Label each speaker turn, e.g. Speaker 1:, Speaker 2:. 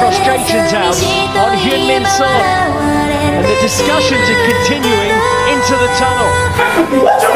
Speaker 1: frustrations out on Hyun Min Son. And the discussion to continuing into the tunnel.